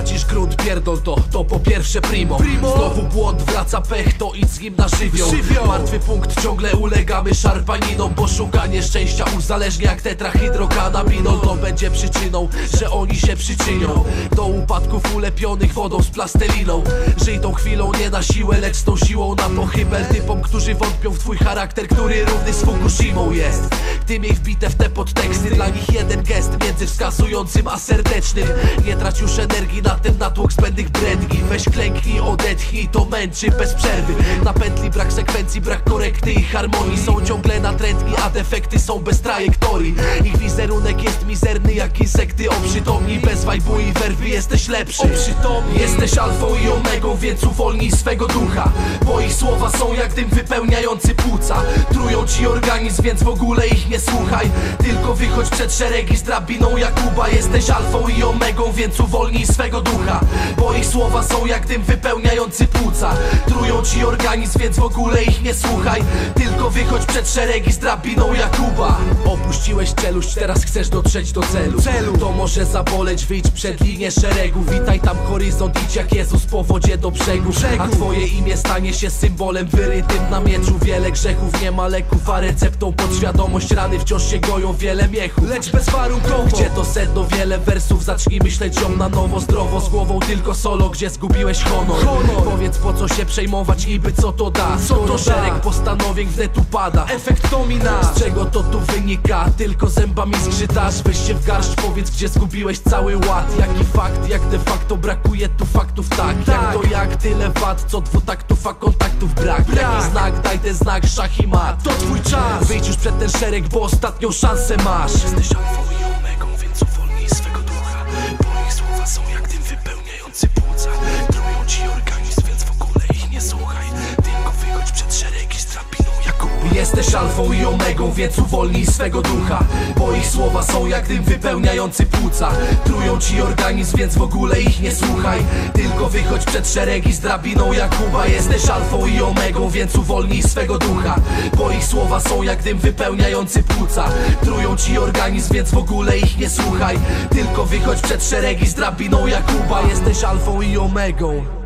tracisz grunt, pierdol to, to po pierwsze primo, Primo. Znowu błąd, wraca pech, to idź z nim na żywioł. Żywioł. Martwy punkt, ciągle ulegamy szarpaninom Bo szukanie szczęścia uzależnia jak tetrahydrokanabinol To będzie przyczyną, że oni się przyczynią Do upadków ulepionych wodą z plastelliną Żyj tą chwilą nie na siłę, lecz z tą siłą na pochybel. Typom, którzy wątpią w twój charakter, który równy z Fukushimą jest. Ty miej wbite w te podteksty, dla nich jeden gest Między wskazującym a serdecznym. Nie trać już energii na ten natłok zbędnych bredni. Weź klęknij, odetchnij, to męczy bez przerwy. Na pętli brak sekwencji, brak korekty i harmonii. Są ciągle natrętni, a defekty są bez trajektorii. Ich wizerunek jest mizerny jak insekty Oprzytomnij, bez wajbu i werwy jesteś lepszy. Oprzytomnij. Jesteś alfą i omegą, więc uwolnij swego ducha. Bo ich słowa są jak dym wypełniający płuca. Trują ci organizm, więc w ogóle ich nie słuchaj. Tylko wychodź przed szeregi z drabiną Jakuba. Jesteś alfą i omegą, więc uwolnij swego ducha. Bo ich słowa są jak dym wypełniający płuca. Trują ci organizm, więc w ogóle ich nie słuchaj. Tylko wychodź przed szeregi z drabiną Jakuba. Opuściłeś czeluść, teraz chcesz dotrzeć do celu. Celu. To może zaboleć, przed linię szeregu Witaj tam horyzont, idź jak Jezus po wodzie do brzegu. A twoje imię stanie się symbolem wyrytym na mieczu. Wiele grzechów, nie ma leków, a receptą podświadomość Rany wciąż się goją, wiele miechu Lecz bezwarunkowo Gdzie to sedno, wiele wersów, zacznij myśleć ją na nowo Zdrowo, z głową tylko solo, gdzie zgubiłeś honor. Honor. Powiedz po co się przejmować, niby co to da? Co to szereg postanowień wnet upada Efekt domina. Z czego to tu wynika? Tylko zębami skrzytasz? Weź się w garść, powiedz gdzie zgubiłeś cały ład Jaki fakt, jak de facto brakuje tu faktów tak, Tak. Jak to jak tyle wad, co dwutaktów, a kontaktów brak, Brak. Jaki znak, daj ten znak, szach i mat To twój czas. Wyjdź już przed ten szereg, bo ostatnią szansę masz. Jesteś alfą Jesteś alfą i omegą, więc uwolnij swego ducha. Bo ich słowa są jak dym wypełniający płuca. Trują ci organizm, więc w ogóle ich nie słuchaj. Tylko wychodź przed szeregi z drabiną Jakuba Jesteś alfą i omegą, więc uwolnij swego ducha. Bo ich słowa są jak dym wypełniający płuca. Trują ci organizm, więc w ogóle ich nie słuchaj. Tylko wychodź przed szeregi z drabiną Jakuba Jesteś alfą i omegą